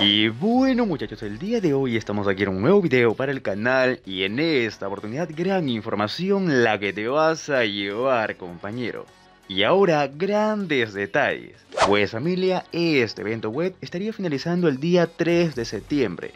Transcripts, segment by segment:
Y bueno muchachos, el día de hoy estamos aquí en un nuevo video para el canal y en esta oportunidad gran información la que te vas a llevar compañero. Y ahora grandes detalles. Pues familia, este evento web estaría finalizando el día 3 de septiembre.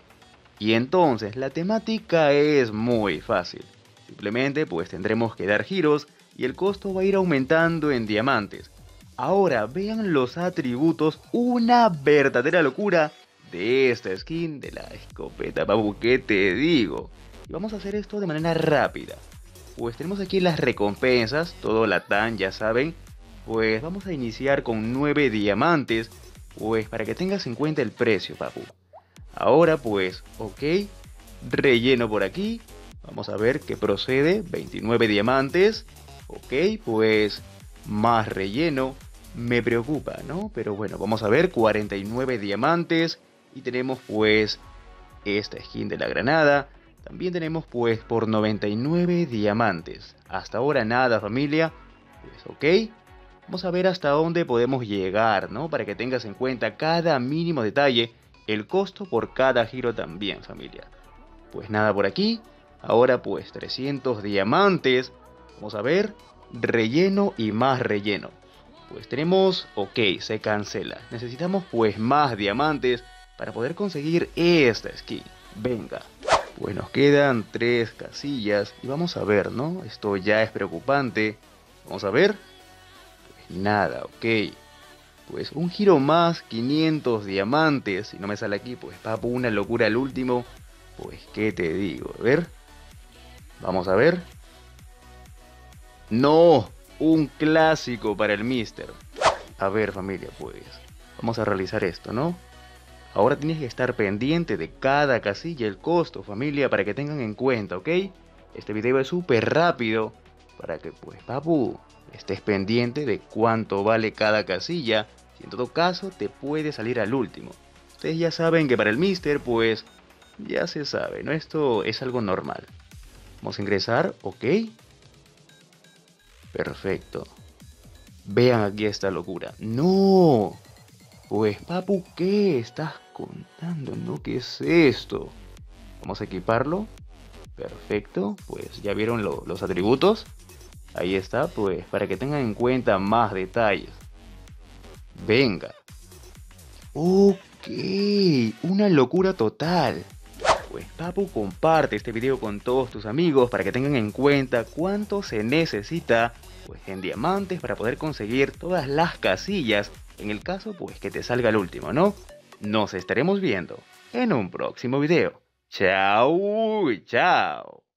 Y entonces la temática es muy fácil. Simplemente pues tendremos que dar giros y el costo va a ir aumentando en diamantes. Ahora vean los atributos, una verdadera locura de esta skin de la escopeta, papu, ¿qué te digo? Y vamos a hacer esto de manera rápida. Pues tenemos aquí las recompensas, todo la tan, ya saben. Pues vamos a iniciar con 9 diamantes, pues para que tengas en cuenta el precio, papu. Ahora pues, ok, relleno por aquí. Vamos a ver qué procede, 29 diamantes. Ok, pues más relleno. Me preocupa, ¿no? Pero bueno, vamos a ver, 49 diamantes. Y tenemos pues esta skin de la granada. También tenemos pues por 99 diamantes. Hasta ahora nada familia. Pues ok. Vamos a ver hasta dónde podemos llegar, ¿no? Para que tengas en cuenta cada mínimo detalle. El costo por cada giro también familia. Pues nada por aquí. Ahora pues 300 diamantes. Vamos a ver. Relleno y más relleno. Pues tenemos, ok, se cancela. Necesitamos pues más diamantes para poder conseguir esta skin. Venga. Pues nos quedan tres casillas y vamos a ver, ¿no? Esto ya es preocupante. Vamos a ver. Pues nada, ok. Pues un giro más, 500 diamantes. Si no me sale aquí, pues papu, una locura el último. Pues, ¿qué te digo? A ver. Vamos a ver. No, un clásico para el Mister. A ver, familia, pues. Vamos a realizar esto, ¿no? Ahora tienes que estar pendiente de cada casilla, el costo, familia, para que tengan en cuenta, ¿ok? Este video es súper rápido para que, pues, papu, estés pendiente de cuánto vale cada casilla. Si en todo caso te puede salir al último. Ustedes ya saben que para el Mister, pues, ya se sabe, ¿no? Esto es algo normal. Vamos a ingresar, ¿ok? Perfecto. Vean aquí esta locura. ¡No! Pues, papu, ¿qué estás contando? ¿No? ¿Qué es esto? Vamos a equiparlo. Perfecto. Pues ya vieron los atributos. Ahí está, pues, para que tengan en cuenta más detalles. Venga. Ok, una locura total. Pues papu, comparte este video con todos tus amigos para que tengan en cuenta cuánto se necesita pues, en diamantes para poder conseguir todas las casillas en el caso pues que te salga el último, ¿no? Nos estaremos viendo en un próximo video. Chao, chao.